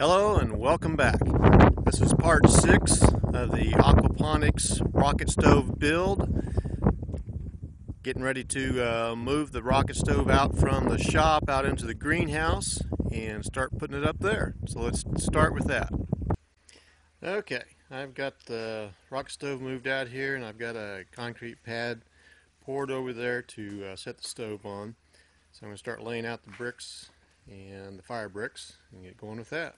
Hello and welcome back. This is part six of the aquaponics rocket stove build. Getting ready to uh, move the rocket stove out from the shop out into the greenhouse and start putting it up there. So let's start with that. Okay, I've got the rocket stove moved out here and I've got a concrete pad poured over there to uh, set the stove on. So I'm going to start laying out the bricks and the fire bricks and get going with that.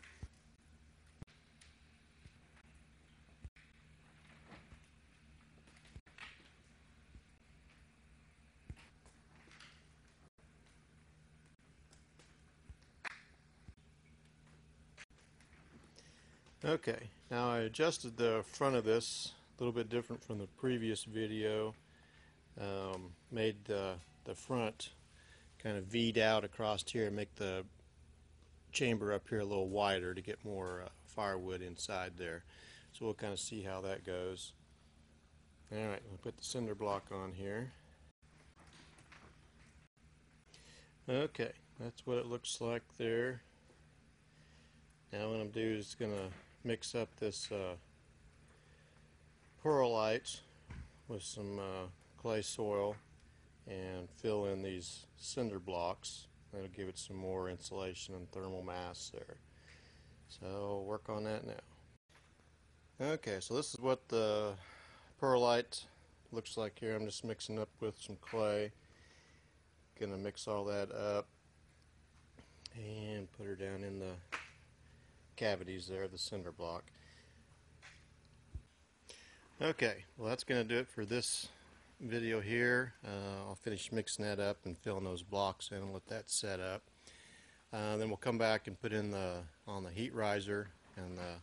Okay, now I adjusted the front of this a little bit different from the previous video. Um, made the, the front kind of V'd out across here and make the chamber up here a little wider to get more uh, firewood inside there. So we'll kind of see how that goes. Alright, we'll put the cinder block on here. Okay, that's what it looks like there. Now what I'm doing is going to mix up this uh, perlite with some uh, clay soil and fill in these cinder blocks. That'll give it some more insulation and thermal mass there. So work on that now. Okay, so this is what the perlite looks like here. I'm just mixing up with some clay. Gonna mix all that up and put her down in the cavities there, the cinder block. Okay, well that's to do it for this video here. Uh, I'll finish mixing that up and filling those blocks in and let that set up. Uh, then we'll come back and put in the on the heat riser and the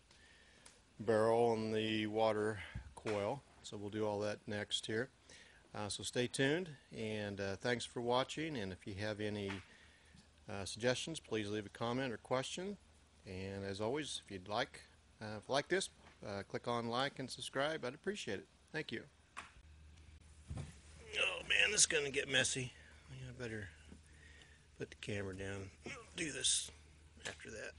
barrel and the water coil. So we'll do all that next here. Uh, so stay tuned and uh, thanks for watching and if you have any uh, suggestions please leave a comment or question and as always, if you'd like, uh, if you like this, click on like and subscribe. I'd appreciate it. Thank you. Oh man, this is to get messy. I better put the camera down. do this after that.